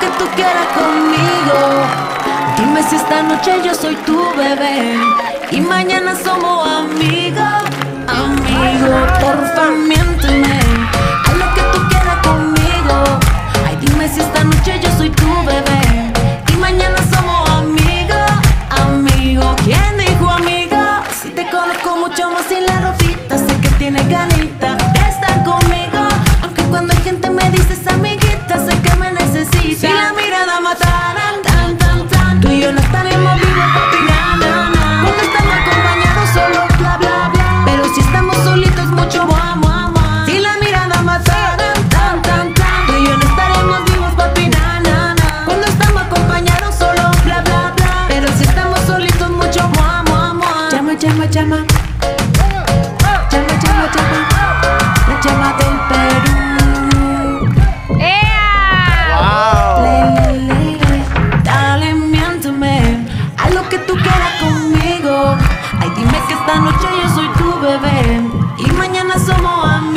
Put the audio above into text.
que tú quieras conmigo. Dime si esta noche yo soy tu bebé y mañana somos amigos. Amigo, porfa, miénteme. Haz lo que tú quieras conmigo. Ay, dime si esta noche yo soy tu bebé y mañana somos amigos. Amigo, ¿quién dijo amigo? Si te conozco mucho más sin la ropita, sé que tienes ganita de estar conmigo. llama, llama. Llama, llama, llama. La llama del Perú. ¡Ea! Wow. Le, le, dale, miénteme. A lo que tú quieras conmigo. Ay, dime que esta noche yo soy tu bebé. Y mañana somos amigos.